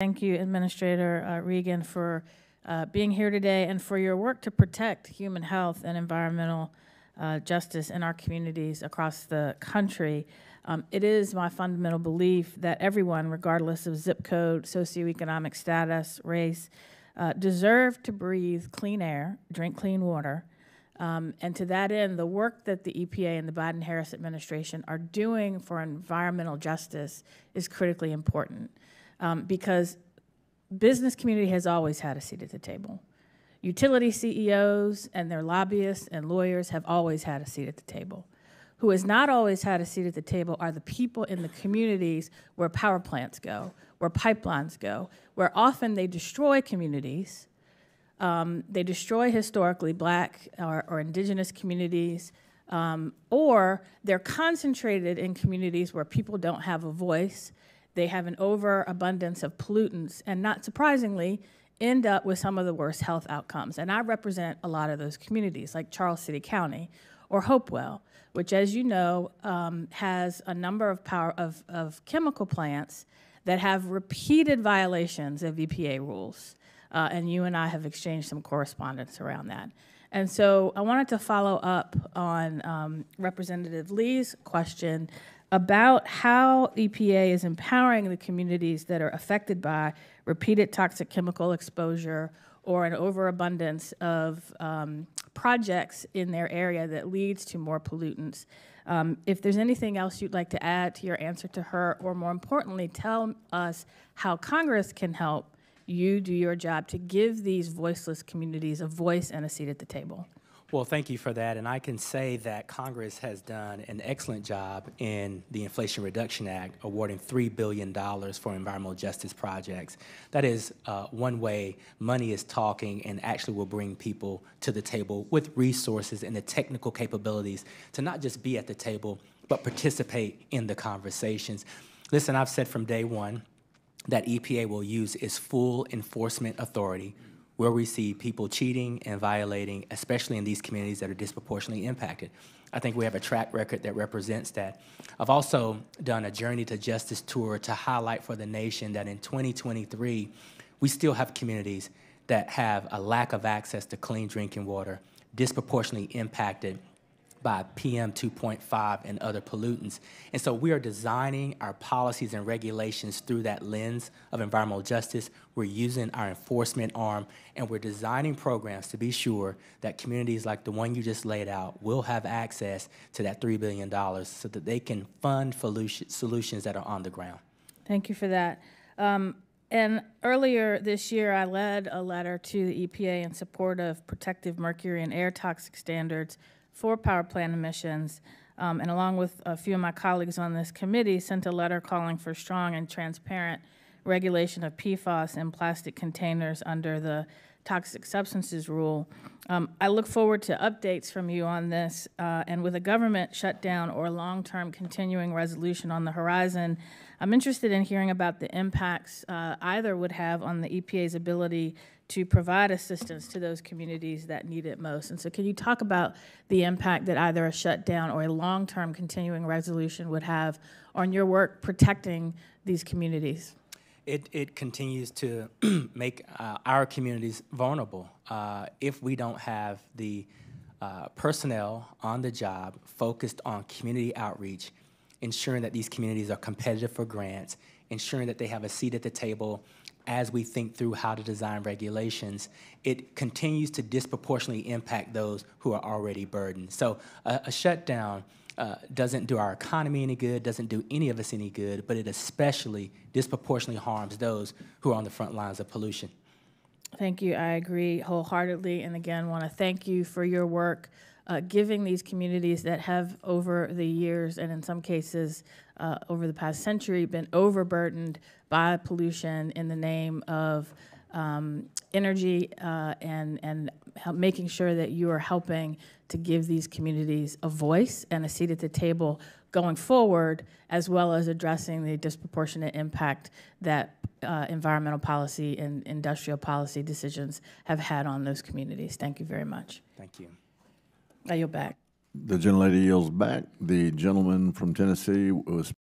Thank you, Administrator uh, Regan, for uh, being here today and for your work to protect human health and environmental uh, justice in our communities across the country. Um, It is my fundamental belief that everyone, regardless of zip code, socioeconomic status, race, uh, deserve to breathe clean air, drink clean water, um, and to that end, the work that the EPA and the Biden Harris administration are doing for environmental justice is critically important um, because business community has always had a seat at the table. Utility CEOs and their lobbyists and lawyers have always had a seat at the table. Who has not always had a seat at the table are the people in the communities where power plants go, where pipelines go, where often they destroy communities um, they destroy historically black or, or indigenous communities, um, or they're concentrated in communities where people don't have a voice. They have an overabundance of pollutants, and not surprisingly, end up with some of the worst health outcomes. And I represent a lot of those communities, like Charles City County or Hopewell, which, as you know, um, has a number of power of, of chemical plants that have repeated violations of EPA rules uh, and you and I have exchanged some correspondence around that. And so I wanted to follow up on um, Representative Lee's question about how EPA is empowering the communities that are affected by repeated toxic chemical exposure or an overabundance of um, projects in their area that leads to more pollutants. Um, if there's anything else you'd like to add to your answer to her, or more importantly, tell us how Congress can help you do your job to give these voiceless communities a voice and a seat at the table. Well, thank you for that. And I can say that Congress has done an excellent job in the Inflation Reduction Act, awarding $3 billion for environmental justice projects. That is uh, one way money is talking and actually will bring people to the table with resources and the technical capabilities to not just be at the table, but participate in the conversations. Listen, I've said from day one, that EPA will use its full enforcement authority where we see people cheating and violating, especially in these communities that are disproportionately impacted. I think we have a track record that represents that. I've also done a Journey to Justice tour to highlight for the nation that in 2023, we still have communities that have a lack of access to clean drinking water, disproportionately impacted by PM 2.5 and other pollutants. And so we are designing our policies and regulations through that lens of environmental justice. We're using our enforcement arm, and we're designing programs to be sure that communities like the one you just laid out will have access to that $3 billion so that they can fund solutions that are on the ground. Thank you for that. Um, and earlier this year, I led a letter to the EPA in support of protective mercury and air toxic standards for power plant emissions, um, and along with a few of my colleagues on this committee, sent a letter calling for strong and transparent regulation of PFAS in plastic containers under the toxic substances rule. Um, I look forward to updates from you on this, uh, and with a government shutdown or long-term continuing resolution on the horizon, I'm interested in hearing about the impacts uh, either would have on the EPA's ability to provide assistance to those communities that need it most. And so can you talk about the impact that either a shutdown or a long-term continuing resolution would have on your work protecting these communities? It, it continues to make uh, our communities vulnerable uh, if we don't have the uh, personnel on the job focused on community outreach, ensuring that these communities are competitive for grants, ensuring that they have a seat at the table as we think through how to design regulations, it continues to disproportionately impact those who are already burdened. So a, a shutdown uh, doesn't do our economy any good, doesn't do any of us any good, but it especially disproportionately harms those who are on the front lines of pollution. Thank you. I agree wholeheartedly. And again, want to thank you for your work uh, giving these communities that have over the years and in some cases uh, over the past century been overburdened by pollution in the name of um, energy uh, and, and making sure that you are helping to give these communities a voice and a seat at the table going forward, as well as addressing the disproportionate impact that uh, environmental policy and industrial policy decisions have had on those communities. Thank you very much. Thank you. I yield back. The gentlelady yields back. The gentleman from Tennessee was